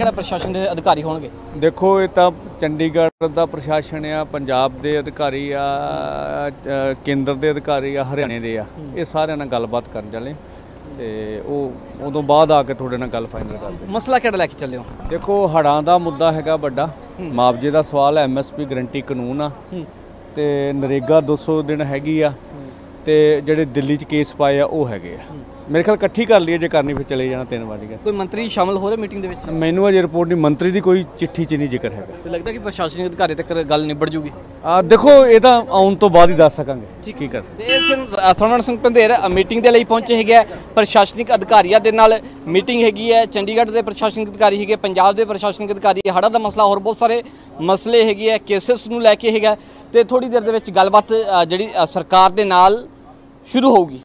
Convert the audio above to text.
ਕਿਹੜਾ ਪ੍ਰਸ਼ਾਸਨ ਦੇ ਅਧਿਕਾਰੀ ਹੋਣਗੇ? ਦੇਖੋ ਇਹ ਤਾਂ ਚੰਡੀਗੜ੍ਹ ਦਾ ਪ੍ਰਸ਼ਾਸਨ ਆ ਪੰਜਾਬ ਦੇ ਅਧਿਕਾਰੀ ਆ ਕੇਂਦਰ ਦੇ ਅਧਿਕਾਰੀ ਆ ਹਰਿਆਣੇ ਦੇ ਆ। ਇਹ ਸਾਰਿਆਂ ਨਾਲ ਗੱਲਬਾਤ ਕਰਨ ਚੱਲੇ। ਤੇ ਉਹ ਉਦੋਂ ਬਾਅਦ ਆ ਕੇ ਤੁਹਾਡੇ ਨਾਲ ਗੱਲ ਫਾਈਨਲ ਕਰਦੇ ਮਸਲਾ ਕਿਹੜਾ ਲੈ ਕੇ ਚੱਲੇ ਹੋ? ਦੇਖੋ ਹੜਾਂ ਦਾ ਮੁੱਦਾ ਹੈਗਾ ਵੱਡਾ। ਮੁਆਵਜ਼ੇ ਦਾ ਸਵਾਲ ਐਮਐਸਪੀ ਗਰੰਟੀ ਕਾਨੂੰਨ ਆ। ਤੇ ਨਰੇਗਾ 200 ਦਿਨ ਹੈਗੀ ਆ। ਤੇ ਜਿਹੜੇ ਦਿੱਲੀ 'ਚ ਕੇਸ ਪਾਏ ਆ ਉਹ ਹੈਗੇ ਆ। ਮੇਰੇ ਖਿਆਲ ਇਕੱਠੀ ਕਰ ਲਈਏ ਜੇ ਕਰਨੀ ਫਿਰ ਚਲੇ ਜਾਣਾ 3 ਵਜੇ ਕੋਈ ਮੰਤਰੀ ਸ਼ਾਮਲ ਹੋ ਰਹੇ ਮੀਟਿੰਗ ਦੇ ਵਿੱਚ? ਮੈਨੂੰ ਅਜੇ ਰਿਪੋਰਟ ਨਹੀਂ ਮੰਤਰੀ ਦੀ ਕੋਈ ਚਿੱਠੀ 'ਚ ਨਹੀਂ ਜ਼ਿਕਰ ਹੈਗਾ। ਤੇ ਲੱਗਦਾ ਕਿ ਪ੍ਰਸ਼ਾਸਨਿਕ ਅਧਿਕਾਰੀ ਤੱਕ ਗੱਲ ਨਿਬੜ ਜੂਗੀ? ਆ ਦੇਖੋ ਇਹ ਤਾਂ ਆਉਣ ਤੋਂ ਬਾਅਦ ਹੀ ਦੱਸ ਸਕਾਂਗੇ ਕੀ ਕਰ ਤੇ ਇਹ ਸਰਵਣ ਸਿੰਘ ਪੰਧੇਰ ਮੀਟਿੰਗ ਦੇ ਲਈ ਪਹੁੰਚੇ ਹੈਗੇ ਆ। ਪ੍ਰਸ਼ਾਸਨਿਕ ਅਧਿਕਾਰੀਆਂ ਦੇ ਨਾਲ ਮੀਟਿੰਗ ਹੈਗੀ ਹੈ। ਚੰਡੀਗੜ੍ਹ ਦੇ ਪ੍ਰਸ਼ਾਸਨਿਕ ਅਧਿਕਾਰੀ ਹੈਗੇ ਪੰਜਾਬ ਦੇ ਪ੍ਰਸ਼ਾਸਨਿਕ ਅਧਿਕਾਰੀ ਹੜ੍ਹਾਂ ਦਾ ਮਸਲਾ ਹੋਰ ਬਹੁਤ ਸਾਰੇ ਮਸਲੇ ਹੈਗੇ ਆ ਕੇਸਸ ਨੂੰ ਲੈ ਕੇ ਹੈਗਾ। ਤੇ ਥੋੜੀ ਦੇਰ ਦੇ ਵਿੱਚ ਗੱਲਬਾਤ ਜਿਹੜੀ ਸਰਕਾਰ ਦੇ ਨਾਲ ਸ਼ੁਰੂ ਹੋਊਗੀ।